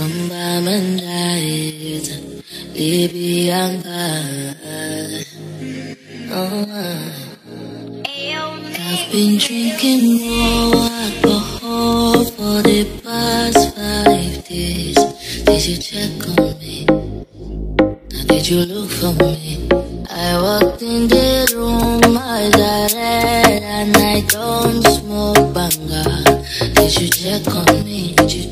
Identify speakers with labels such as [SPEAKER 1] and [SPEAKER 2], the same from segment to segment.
[SPEAKER 1] I've been drinking more alcohol For the past five days Did you check on me? Now did you look for me? I walked in the room Eyes are red And I don't smoke banga. Did you check on me? Did you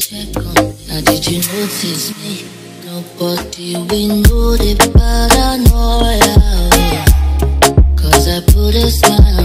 [SPEAKER 1] now did you notice me? Nobody we know the paranoia Cause I put a smile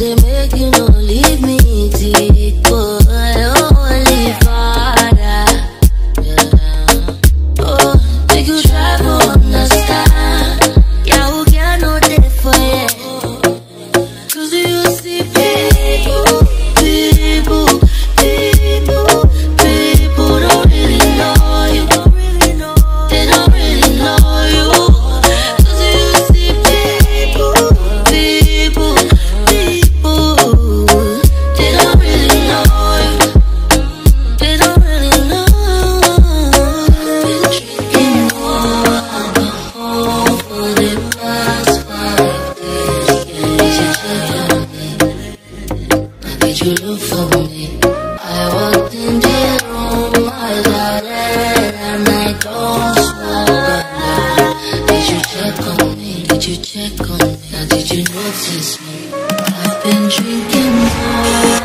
[SPEAKER 1] it me Now did you notice me? I've been drinking more.